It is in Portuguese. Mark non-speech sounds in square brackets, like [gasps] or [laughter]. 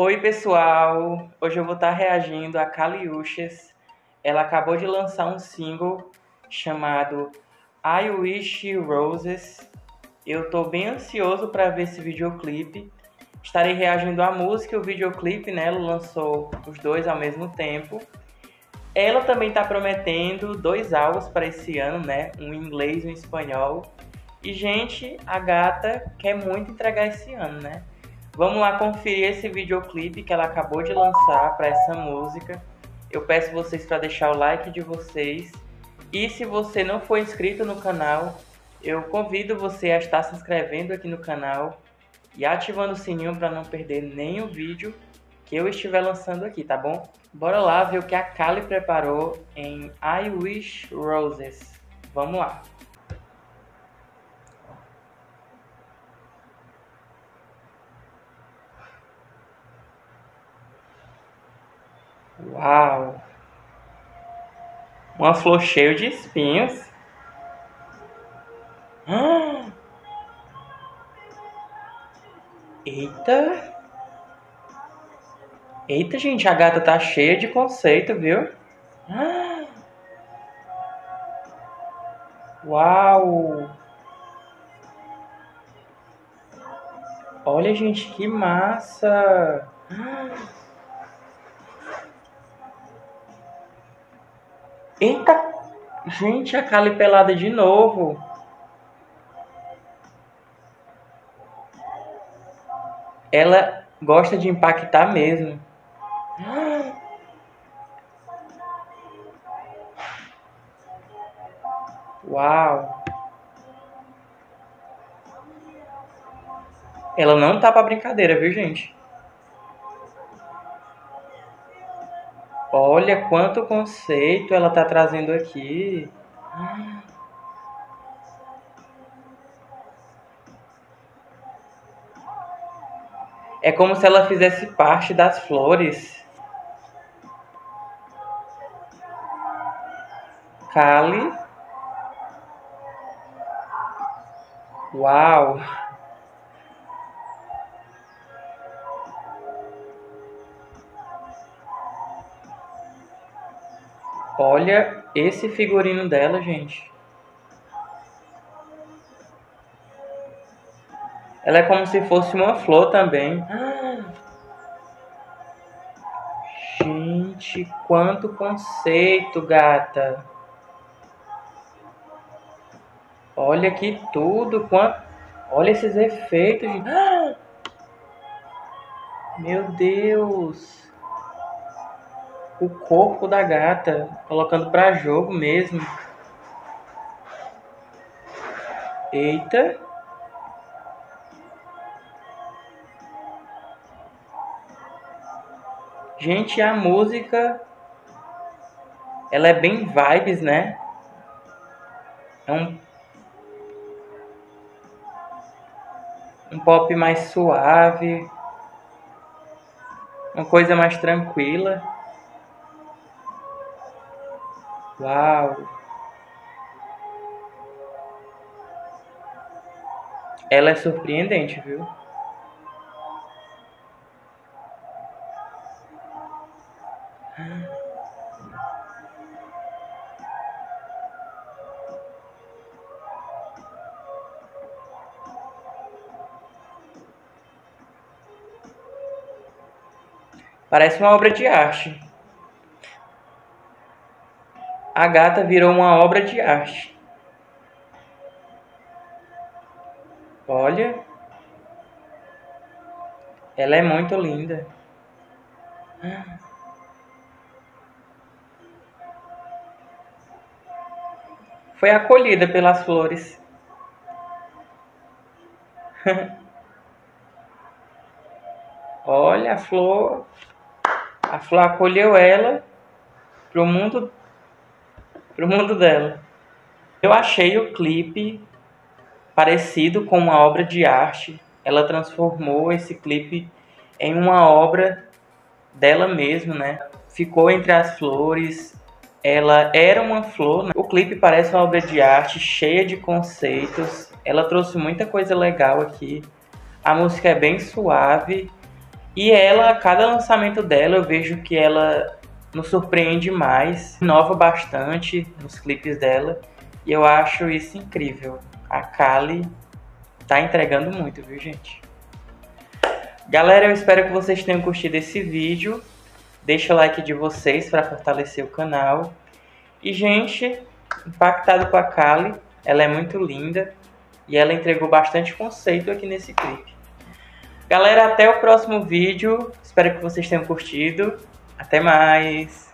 Oi, pessoal! Hoje eu vou estar reagindo a Kaliuches. Ela acabou de lançar um single chamado I Wish Roses. Eu tô bem ansioso para ver esse videoclipe. Estarei reagindo à música e o videoclipe, né? Ela lançou os dois ao mesmo tempo. Ela também está prometendo dois álbuns para esse ano, né? Um em inglês e um em espanhol. E, gente, a gata quer muito entregar esse ano, né? Vamos lá conferir esse videoclipe que ela acabou de lançar para essa música. Eu peço vocês para deixar o like de vocês. E se você não for inscrito no canal, eu convido você a estar se inscrevendo aqui no canal e ativando o sininho para não perder nenhum vídeo que eu estiver lançando aqui, tá bom? Bora lá ver o que a Kali preparou em I Wish Roses. Vamos lá! Uau! Uma flor cheia de espinhos. [gasps] Eita! Eita, gente, a gata tá cheia de conceito, viu? [gasps] Uau! Olha, gente, que massa! [gasps] Eita! Gente, a Kali pelada de novo. Ela gosta de impactar mesmo. Uau! Ela não tá pra brincadeira, viu, gente? Olha quanto conceito ela tá trazendo aqui. É como se ela fizesse parte das flores. Kali. Uau! Olha esse figurino dela, gente. Ela é como se fosse uma flor também. Gente, quanto conceito, gata. Olha aqui tudo. Quanto... Olha esses efeitos. Meu Deus o corpo da gata, colocando para jogo mesmo. Eita. Gente, a música ela é bem vibes, né? É um um pop mais suave, uma coisa mais tranquila. Uau! Ela é surpreendente, viu? Parece uma obra de arte a gata virou uma obra de arte. Olha. Ela é muito linda. Foi acolhida pelas flores. Olha, a flor. A flor acolheu ela para o mundo pro mundo dela. Eu achei o clipe parecido com uma obra de arte. Ela transformou esse clipe em uma obra dela mesma, né? Ficou entre as flores. Ela era uma flor. Né? O clipe parece uma obra de arte cheia de conceitos. Ela trouxe muita coisa legal aqui. A música é bem suave E ela, cada lançamento dela, eu vejo que ela nos surpreende mais, inova bastante nos clipes dela. E eu acho isso incrível. A Kali tá entregando muito, viu, gente? Galera, eu espero que vocês tenham curtido esse vídeo. Deixa o like de vocês para fortalecer o canal. E, gente, impactado com a Kali. Ela é muito linda. E ela entregou bastante conceito aqui nesse clipe. Galera, até o próximo vídeo. Espero que vocês tenham curtido. Até mais!